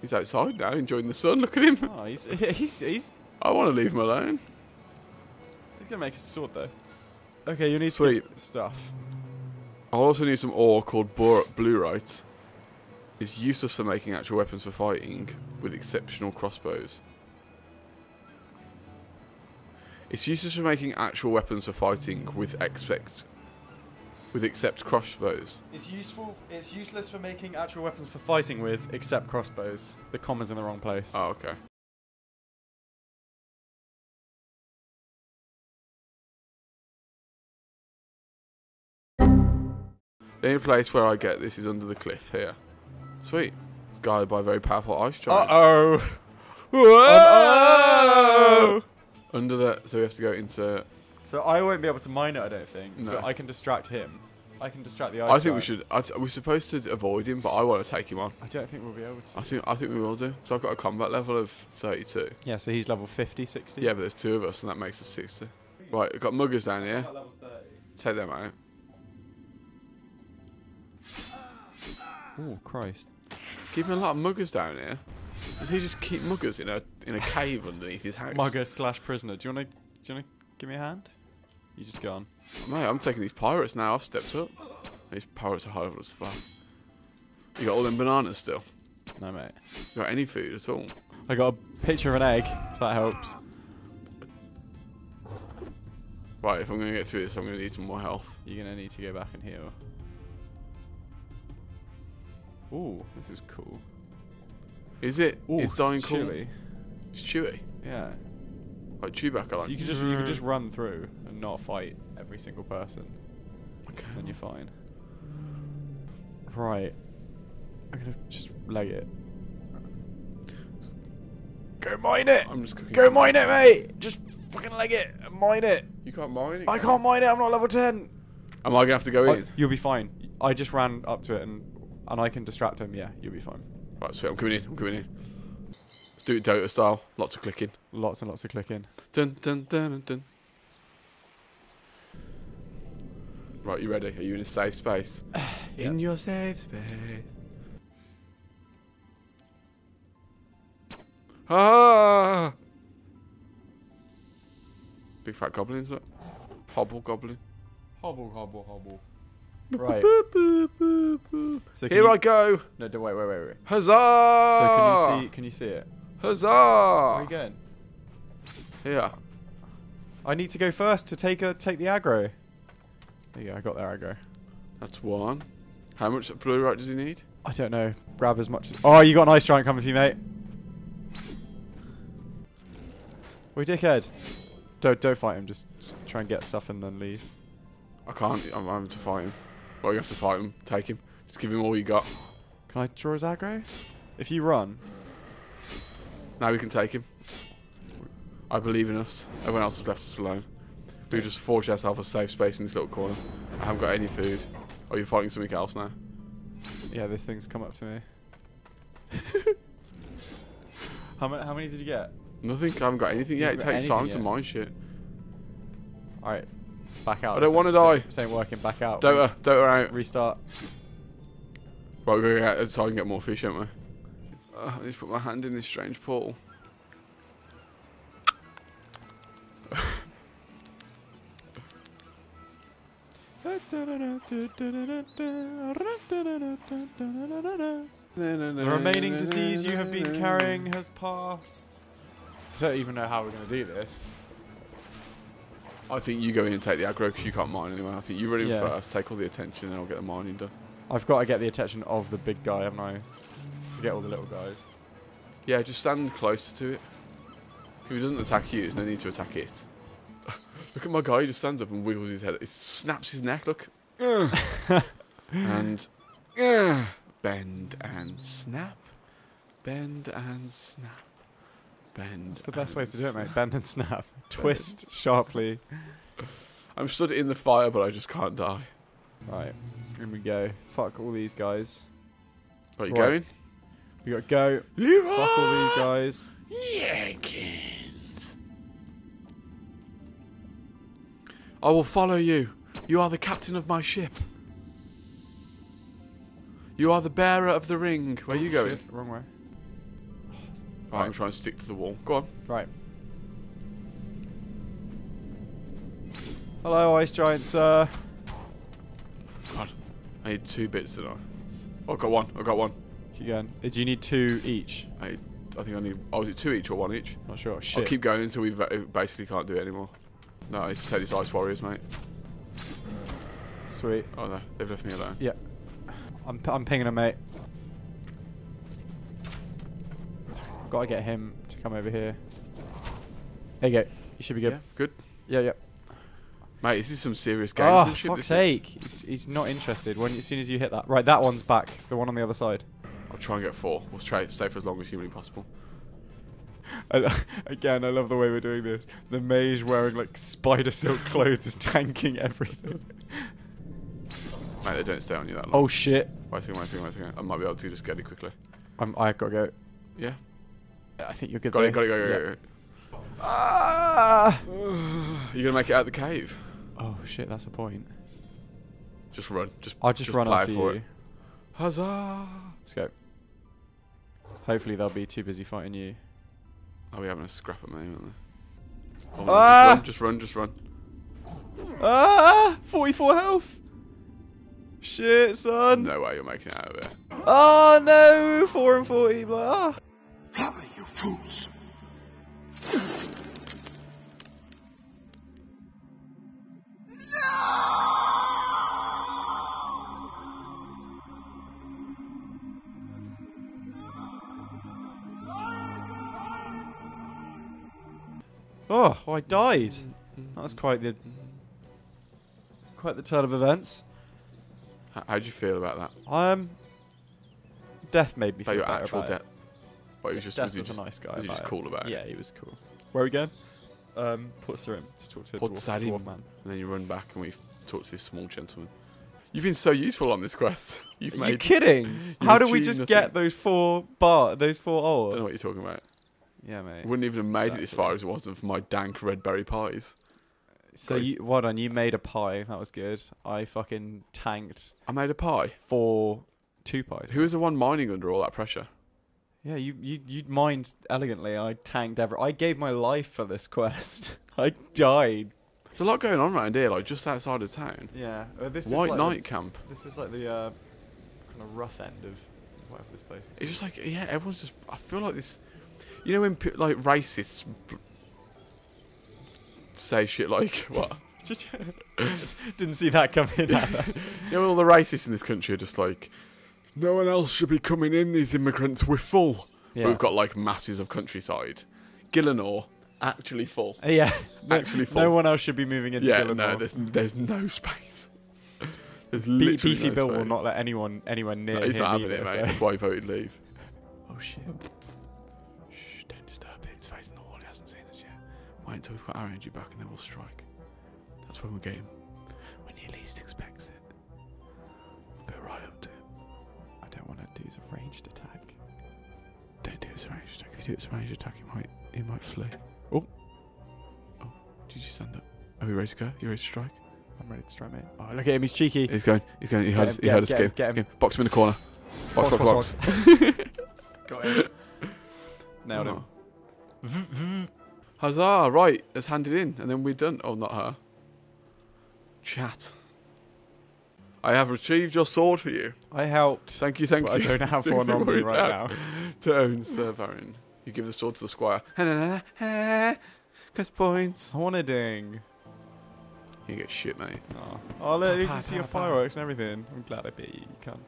He's outside now, enjoying the sun. Look at him. Oh, he's he's he's I want to leave him alone. he's gonna make a sword though. Okay, you need Sweet. stuff. I'll also need some ore called blurite. It's useless for making actual weapons for fighting, with exceptional crossbows. It's useless for making actual weapons for fighting, with expect, with except crossbows. It's useful. It's useless for making actual weapons for fighting with, except crossbows. The comma's in the wrong place. Oh, okay. The only place where I get this is under the cliff here. Sweet. It's guarded by a very powerful ice Uh giant. oh. Whoa! Under the, so we have to go into. So I won't be able to mine it, I don't think. No. But I can distract him. I can distract the ice. I think we should. I th- we're supposed to avoid him, but I want to take him on. I don't think we'll be able to. I think. I think we will do. So I've got a combat level of 32. Yeah, so he's level 50, 60. Yeah, but there's two of us, and that makes us 60. Right, I've got muggers down here. Take them out. Oh, Christ. Keeping a lot of muggers down here. Does he just keep muggers in a in a cave underneath his house? Mugger slash prisoner. Do you want to do you want to give me a hand? You just gone. Mate, I'm taking these pirates now. I've stepped up. These pirates are level as fuck. You got all them bananas still? No, mate. You got any food at all? I got a picture of an egg, if that helps. Right, if I'm going to get through this, I'm going to need some more health. You're going to need to go back and heal. Ooh, this is cool. Is it? Ooh, is dying it's cool? chilly. It's chewy. Yeah. Oh, like Chewbacca, So you could just you could just mm. run through and not fight every single person, Okay. then you're fine. Right. I'm gonna just leg it. Go mine it! I'm just cooking. Go some- mine it, mate! Just fucking leg it and mine it! You can't mine it. I can can't mine it, I'm not level 10! Am I going to have to go Oh, in? you'll be fine. I just ran up to it and and I can distract him, yeah, you'll be fine. Right, sweet. I'm coming in. I'm coming in. Do it Dota style. Lots of clicking. Lots and lots of clicking. Dun dun dun dun. dun. Right, you ready? Are you in a safe space? In your safe space. Ah! Big fat goblins, look. Hobble goblin. Hobble, hobble, hobble. Right. Boop, boop, boop. So Here you- I go. No, don't wait, wait, wait, wait. Huzzah! So can you see can you see it? Where Huzzah! you going? Here. I need to go first to take a take the aggro. There you go, I got their aggro. That's one. How much blurite does he need? I don't know. Grab as much as Oh, you got an ice giant coming for you, mate. We dickhead. Don't don't fight him, just, just try and get stuff and then leave. I can't. I'm having to fight him. Well, you have to fight him. Take him. Just give him all you got. Can I draw his aggro? If you run. Now we can take him. I believe in us. Everyone else has left us alone. We've just forged ourselves a safe space in this little corner. I haven't got any food. Oh, you're fighting something else now. Yeah, this thing's come up to me. how many how many did you get? Nothing. I haven't got anything yet. It takes time anything to mine shit. Alright. Back out. I don't wanna die. ain't- This ain't working, back out. Dota. Dota out. Restart. Right, we're going to get so I can get more fish, aren't we? Uh, I to put my hand in this strange portal. The remaining disease you have been carrying has passed. I don't even know how we're going to do this. I think you go in and take the aggro because you can't mine anyway. I think you run in Yeah. first, take all the attention, and I'll get the mining done. I've got to get the attention of the big guy, haven't I? Forget all the little guys. Yeah, just stand closer to it. If it doesn't attack you, there's no need to attack it. look at my guy, he just stands up and wiggles his head. He snaps his neck, look. and bend and snap. Bend and snap. Bend. It's the best way to do it, mate. Bend and snap. Twist sharply. I'm stood in the fire, but I just can't die. Right. In we go. Fuck all these guys. Right, you Right. going? We got go. Leroy Fuck all these guys. Jenkins. I will follow you. You are the captain of my ship. You are the bearer of the ring. Where are you oh, going? Shit, wrong way. Right, I'm trying to stick to the wall. Go on. Right. Hello, ice giant sir. God, I need two bits tonight. Oh, I got one. I got one. Keep going. Uh, Do you need two each? I, I think I need. Oh, is it two each or one each? Not sure. I'll keep going until we basically can't do it anymore. No, I need to take these ice warriors, mate. Sweet. Oh no, they've left me alone. Yeah. I'm, I'm pinging him, mate. Gotta get him to come over here. There you go. You should be good. Yeah, good. Yeah, yeah. Mate, this is some serious Oh, gamesmanship. fuck's sake. He's, he's not interested when as soon as you hit that. Right, that one's back. The one on the other side. I'll try and get four. We'll try to stay for as long as humanly possible. I, again, I love the way we're doing this. The mage wearing like spider silk clothes is tanking everything. Mate, they don't stay on you that long. Oh shit! Wait a second, wait a second, wait a second. I might be able to just get it quickly. I'm, I've got to go. Yeah. I think you're good. Got there. it, got it, got it, Yeah. got it. Ah! You're gonna make it out the cave? Oh shit! That's the point. Just run. Just I'll just, Just run after you. it. huzzah! Let's go. Hopefully they'll be too busy fighting you. Are we having a scrap at me? Aren't they? Oh, Ah! just run, just run, just run. Ah! 44 health. Shit, son. No way you're making it out of it. Oh no! 4 and 40. Blah. Oh, I died. That was quite the quite the turn of events. How, how'd you feel about that? Um, death made me About feel your better actual about death? it. What, he was just, Death was he was just, a nice guy. was he just cool about it? Yeah, he was cool. Where are we going? Um, Port Sarim to talk to Port dwarf, dwarf man. And then you run back and we talk to this small gentleman. You've been so useful on this quest. You've Are you made. kidding? How do we just nothing. get those four bar, those four I don't know what you're talking about. Yeah, mate. Wouldn't even have made it this far Exactly. as it wasn't for my dank red berry pies. So Great. you, well done. You made a pie. That was good. I fucking tanked I made a pie. for two pies. Who was the one mining under all that pressure? Yeah, you you you mined elegantly. I tanked every. I gave my life for this quest. I died. There's a lot going on around here, like just outside of town. Yeah. Uh, this White is like Night Camp. This is like the uh, kind of rough end of whatever this place is. It's just like yeah, everyone's just. I feel like this. You know when like racists say shit like what? Didn't see that coming. You know all the racists in this country are just like, no one else should be coming in. These immigrants, we're full. yeah. But we've got like masses of countryside. Gielinor actually full. Uh, yeah. Actually full. no one else should be moving into yeah, Gielinor. no, there's there's no space. There's Be- Beefy no Bill space. will not let anyone anywhere near No, he's him not having either, it, mate. so- That's why he voted leave. Oh shit. Wait until we've got our energy back and then we'll strike. That's when we'll get him. When he least expects it. Go right up to him. I don't want to do a ranged attack. Don't do his ranged attack. If you do his ranged attack, he might he might flee. Oh. Oh, did you stand up? Are we ready to go? Are You ready to strike? I'm ready to strike, mate. Oh, look at him. He's cheeky. He's going. He's going. He heard us. He get heard him, us. get Get him, get him. him. Box him in the corner. Box, box, Box, box. box, Got him. Nailed him. Huzzah! Right, let's hand it in, and then we're done. Oh, not her. Chat. I have retrieved your sword for you. I helped. Thank you, thank you. I don't have one on me right now. To own Sir Varin. You give the sword to the squire. Cause points. I want a ding. You get shit, mate. Oh, oh look, you can see your fireworks and everything. I'm glad I beat you, you cunt.